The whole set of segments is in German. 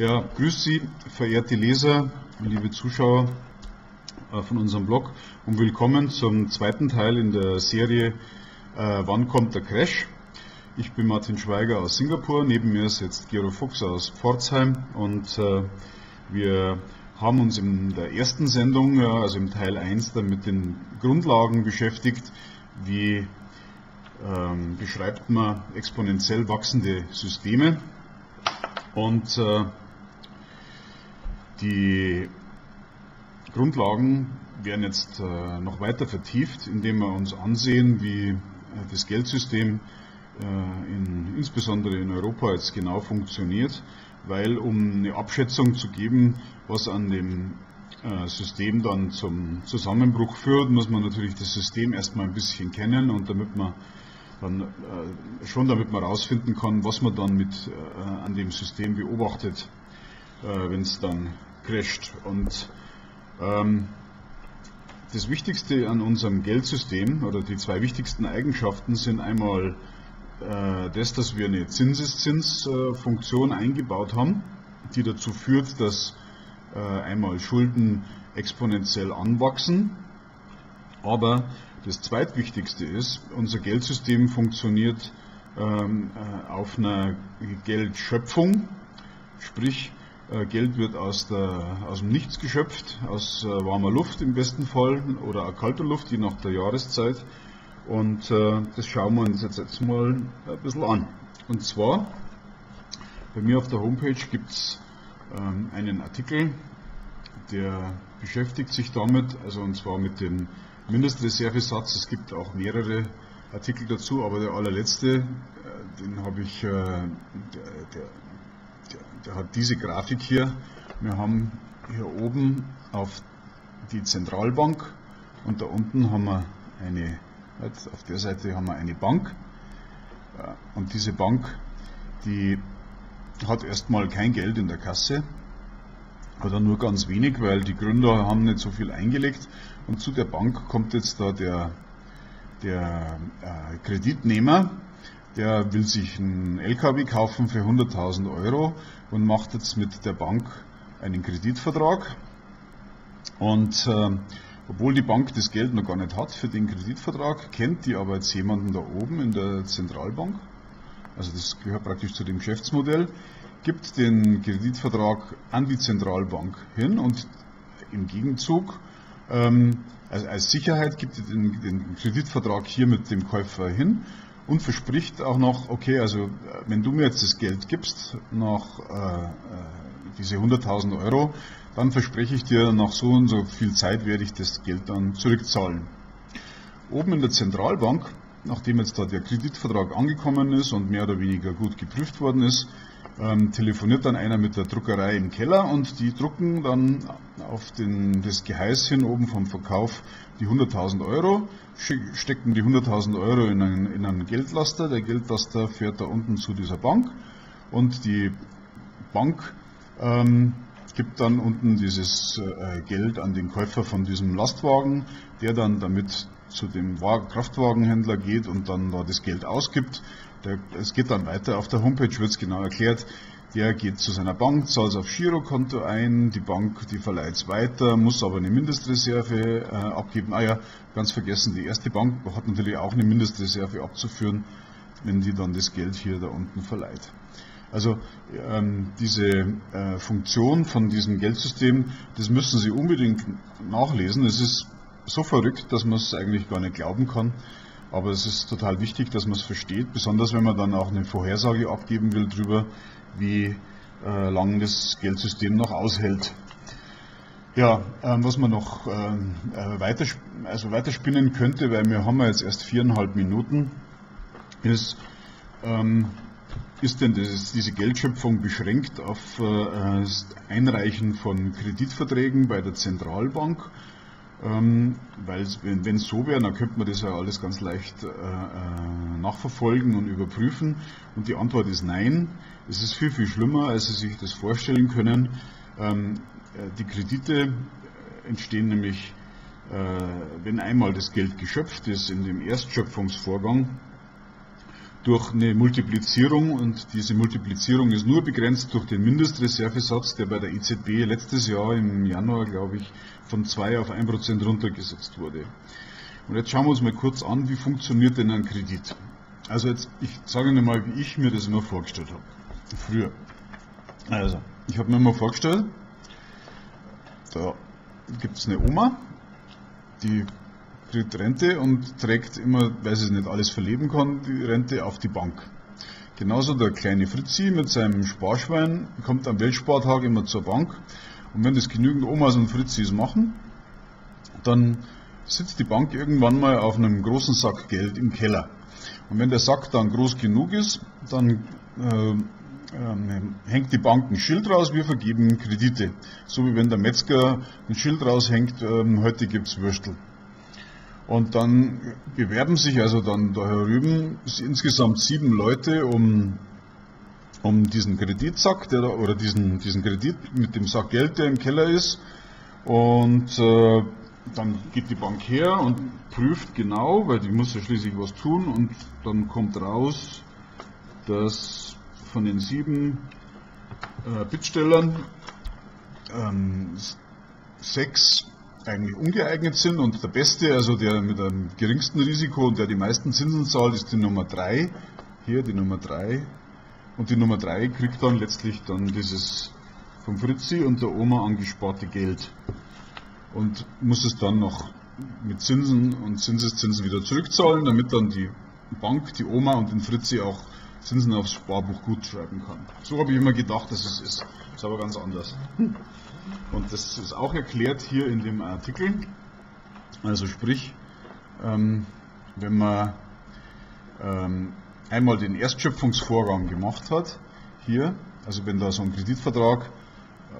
Ja, grüß Sie, verehrte Leser, liebe Zuschauer äh, von unserem Blog und willkommen zum zweiten Teil in der Serie äh, Wann kommt der Crash? Ich bin Martin Schweiger aus Singapur, neben mir ist jetzt Gero Fuchs aus Pforzheim und äh, wir haben uns in der ersten Sendung, also im Teil 1, dann mit den Grundlagen beschäftigt, wie ähm, beschreibt man exponentiell wachsende Systeme und äh, die Grundlagen werden jetzt äh, noch weiter vertieft, indem wir uns ansehen, wie äh, das Geldsystem äh, in, insbesondere in Europa jetzt genau funktioniert, weil um eine Abschätzung zu geben, was an dem System dann zum Zusammenbruch führt, muss man natürlich das System erstmal ein bisschen kennen und damit man dann schon damit man herausfinden kann, was man dann mit an dem System beobachtet, wenn es dann crasht. Und ähm, das Wichtigste an unserem Geldsystem oder die zwei wichtigsten Eigenschaften sind einmal äh, das, dass wir eine Zinseszinsfunktion eingebaut haben, die dazu führt, dass äh, einmal Schulden exponentiell anwachsen, aber das zweitwichtigste ist, unser Geldsystem funktioniert ähm, äh, auf einer Geldschöpfung, sprich äh, Geld wird aus, der, aus dem Nichts geschöpft, aus äh, warmer Luft im besten Fall oder kalter Luft, je nach der Jahreszeit. Und äh, das schauen wir uns jetzt, jetzt mal ein bisschen an. Und zwar, bei mir auf der Homepage gibt es ähm, einen Artikel, der beschäftigt sich damit, also und zwar mit dem Mindestreservesatz. Es gibt auch mehrere Artikel dazu, aber der allerletzte, äh, den habe ich, äh, der, der hat diese Grafik hier. Wir haben hier oben auf die Zentralbank und da unten haben wir eine, auf der Seite haben wir eine Bank. Und diese Bank, die hat erstmal kein Geld in der Kasse oder nur ganz wenig, weil die Gründer haben nicht so viel eingelegt. Und zu der Bank kommt jetzt da der, der äh, Kreditnehmer der will sich einen LKW kaufen für 100.000 Euro und macht jetzt mit der Bank einen Kreditvertrag. Und äh, obwohl die Bank das Geld noch gar nicht hat für den Kreditvertrag, kennt die aber jetzt jemanden da oben in der Zentralbank. Also das gehört praktisch zu dem Geschäftsmodell, gibt den Kreditvertrag an die Zentralbank hin und im Gegenzug ähm, also als Sicherheit gibt den, den Kreditvertrag hier mit dem Käufer hin und verspricht auch noch, okay, also wenn du mir jetzt das Geld gibst, nach äh, äh diese 100.000 Euro, dann verspreche ich dir, nach so und so viel Zeit werde ich das Geld dann zurückzahlen. Oben in der Zentralbank, nachdem jetzt da der Kreditvertrag angekommen ist und mehr oder weniger gut geprüft worden ist, ähm, telefoniert dann einer mit der Druckerei im Keller und die drucken dann auf den, das Geheiß hin oben vom Verkauf die 100.000 Euro, stecken die 100.000 Euro in einen, in einen Geldlaster. Der Geldlaster fährt da unten zu dieser Bank und die Bank ähm, gibt dann unten dieses äh, Geld an den Käufer von diesem Lastwagen, der dann damit zu dem Kraftwagenhändler geht und dann da das Geld ausgibt. Es geht dann weiter. Auf der Homepage wird es genau erklärt. Der geht zu seiner Bank, zahlt es auf Girokonto ein, die Bank, die verleiht es weiter, muss aber eine Mindestreserve äh, abgeben. Ah ja, ganz vergessen, die erste Bank hat natürlich auch eine Mindestreserve abzuführen, wenn die dann das Geld hier da unten verleiht. Also ähm, diese äh, Funktion von diesem Geldsystem, das müssen Sie unbedingt nachlesen. Es ist so verrückt, dass man es eigentlich gar nicht glauben kann. Aber es ist total wichtig, dass man es versteht, besonders wenn man dann auch eine Vorhersage abgeben will darüber, wie äh, lang das Geldsystem noch aushält. Ja, ähm, was man noch ähm, äh, weiter, also weiterspinnen könnte, weil wir haben ja jetzt erst viereinhalb Minuten, ist, ähm, ist denn das, diese Geldschöpfung beschränkt auf äh, das Einreichen von Kreditverträgen bei der Zentralbank ähm, weil wenn es so wäre, dann könnte man das ja alles ganz leicht äh, äh, nachverfolgen und überprüfen. Und die Antwort ist nein. Es ist viel, viel schlimmer, als Sie sich das vorstellen können. Ähm, äh, die Kredite entstehen nämlich, äh, wenn einmal das Geld geschöpft ist in dem Erstschöpfungsvorgang, durch eine Multiplizierung und diese Multiplizierung ist nur begrenzt durch den Mindestreservesatz, der bei der EZB letztes Jahr im Januar, glaube ich, von 2 auf 1 Prozent runtergesetzt wurde. Und jetzt schauen wir uns mal kurz an, wie funktioniert denn ein Kredit. Also jetzt, ich sage Ihnen mal, wie ich mir das immer vorgestellt habe. Früher. Also, ich habe mir immer vorgestellt, da gibt es eine Oma, die kriegt Rente und trägt immer, weil sie nicht alles verleben kann, die Rente auf die Bank. Genauso der kleine Fritzi mit seinem Sparschwein kommt am Weltspartag immer zur Bank und wenn das genügend Omas und Fritzis machen, dann sitzt die Bank irgendwann mal auf einem großen Sack Geld im Keller. Und wenn der Sack dann groß genug ist, dann äh, ähm, hängt die Bank ein Schild raus, wir vergeben Kredite. So wie wenn der Metzger ein Schild raushängt, ähm, heute gibt's Würstel. Und dann bewerben sich also dann da herüben insgesamt sieben Leute um, um diesen Kreditsack der da, oder diesen, diesen Kredit mit dem Sack Geld, der im Keller ist. Und äh, dann geht die Bank her und prüft genau, weil die muss ja schließlich was tun und dann kommt raus, dass von den sieben äh, Bittstellern ähm, sechs eigentlich ungeeignet sind und der Beste, also der mit dem geringsten Risiko und der die meisten Zinsen zahlt, ist die Nummer 3. Hier die Nummer 3. Und die Nummer 3 kriegt dann letztlich dann dieses vom Fritzi und der Oma angesparte Geld und muss es dann noch mit Zinsen und Zinseszinsen wieder zurückzahlen, damit dann die Bank, die Oma und den Fritzi auch Zinsen aufs Sparbuch gut schreiben kann. So habe ich immer gedacht, dass es ist. Ist aber ganz anders. Und das ist auch erklärt hier in dem Artikel. Also sprich, ähm, wenn man ähm, einmal den Erstschöpfungsvorgang gemacht hat, hier, also wenn da so ein Kreditvertrag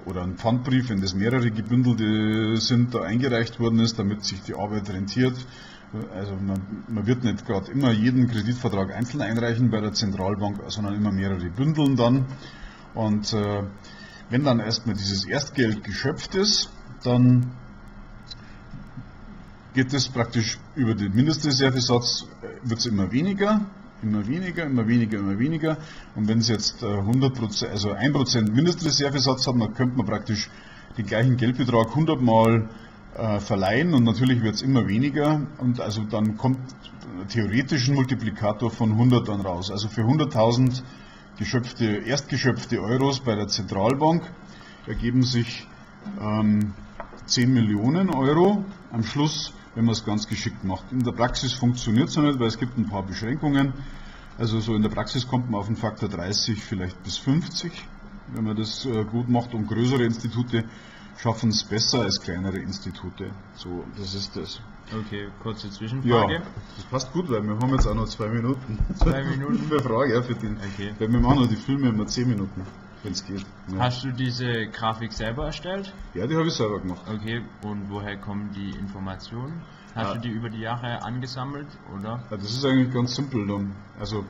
oder ein Pfandbrief, wenn das mehrere gebündelte sind, da eingereicht worden ist, damit sich die Arbeit rentiert, also man, man wird nicht gerade immer jeden Kreditvertrag einzeln einreichen bei der Zentralbank, sondern immer mehrere bündeln dann. Und äh, wenn dann erstmal dieses Erstgeld geschöpft ist, dann geht es praktisch über den Mindestreservesatz, äh, wird es immer weniger, immer weniger, immer weniger, immer weniger. Und wenn es jetzt 100%, äh, also 1% Mindestreservesatz hat, dann könnte man praktisch den gleichen Geldbetrag 100 Mal äh, verleihen und natürlich wird es immer weniger und also dann kommt theoretisch ein Multiplikator von 100 dann raus. Also für 100.000 geschöpfte, erstgeschöpfte Euros bei der Zentralbank ergeben sich ähm, 10 Millionen Euro am Schluss, wenn man es ganz geschickt macht. In der Praxis funktioniert es nicht, weil es gibt ein paar Beschränkungen. Also so in der Praxis kommt man auf einen Faktor 30, vielleicht bis 50, wenn man das äh, gut macht und größere Institute schaffen es besser als kleinere Institute. So, das ist das. Okay, kurze Zwischenfrage. Ja, das passt gut, weil wir haben jetzt auch noch zwei Minuten. Zwei Minuten? für Frage, ja, für den. Okay. Weil wir machen noch die Filme immer zehn Minuten, wenn es geht. Ja. Hast du diese Grafik selber erstellt? ja, die habe ich selber gemacht. Okay, und woher kommen die Informationen? Hast Ja. du die über die Jahre angesammelt, oder? Ja, das ist eigentlich ganz simpel. Dann. Also,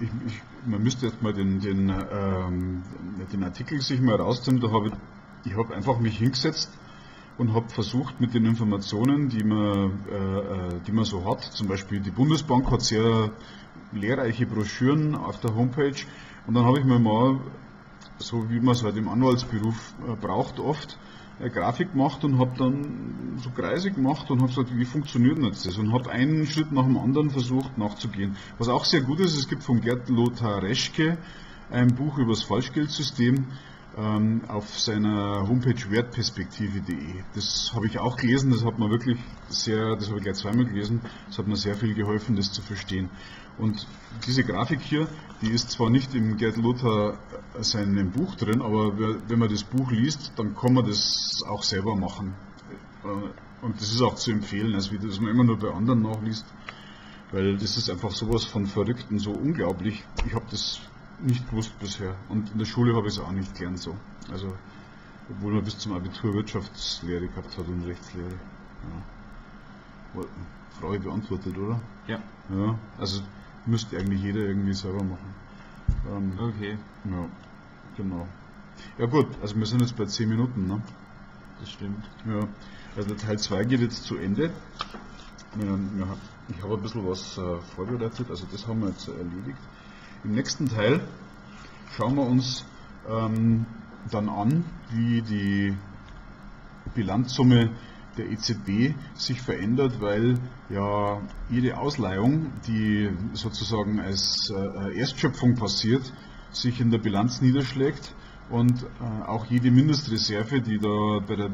ich, ich, man müsste jetzt mal den, den, ähm, den Artikel sich mal rausziehen. Da habe ich, ich habe einfach mich hingesetzt und habe versucht mit den Informationen, die man, äh, äh, die man so hat, zum Beispiel die Bundesbank hat sehr lehrreiche Broschüren auf der Homepage und dann habe ich mir mal, so wie man es halt im Anwaltsberuf äh, braucht oft, eine Grafik gemacht und habe dann so Kreise gemacht und habe gesagt, wie funktioniert denn jetzt das? Und habe einen Schritt nach dem anderen versucht nachzugehen. Was auch sehr gut ist, es gibt von Gerd Lothar Reschke ein Buch über das Falschgeldsystem ähm, auf seiner Homepage wertperspektive.de. Das habe ich auch gelesen, das hat mir wirklich sehr, das habe ich gleich zweimal gelesen, das hat mir sehr viel geholfen, das zu verstehen. Und diese Grafik hier, die ist zwar nicht im Gerd Lothar äh, seinem Buch drin, aber wenn man das Buch liest, dann kann man das auch selber machen. Äh, Und das ist auch zu empfehlen, als wie das man immer nur bei anderen nachliest, weil das ist einfach sowas von verrückt und so unglaublich. Ich habe das nicht gewusst bisher und in der Schule habe ich es auch nicht gelernt so. Also obwohl man bis zum Abitur Wirtschaftslehre gehabt hat und Rechtslehre. Ja. Frage beantwortet, oder? Ja. Ja, also müsste eigentlich jeder irgendwie selber machen. Ähm, Okay, ja, genau. Ja gut, also wir sind jetzt bei 10 Minuten, ne? das stimmt. Ja, also der Teil 2 geht jetzt zu Ende. Ich habe ein bisschen was äh, vorbereitet, also das haben wir jetzt erledigt. Im nächsten Teil schauen wir uns ähm, dann an, wie die Bilanzsumme der EZB sich verändert, weil ja jede Ausleihung, die sozusagen als äh, Erstschöpfung passiert, sich in der Bilanz niederschlägt und äh, auch jede Mindestreserve, die da bei der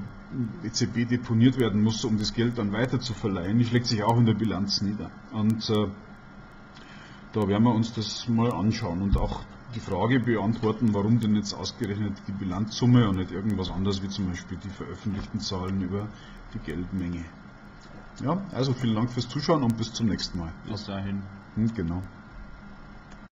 EZB deponiert werden muss, um das Geld dann weiter zu verleihen, schlägt sich auch in der Bilanz nieder. Und äh, da werden wir uns das mal anschauen und auch die Frage beantworten, warum denn jetzt ausgerechnet die Bilanzsumme und nicht irgendwas anderes wie zum Beispiel die veröffentlichten Zahlen über die Geldmenge. Ja, also vielen Dank fürs Zuschauen und bis zum nächsten Mal. Bis dahin. Hm, genau.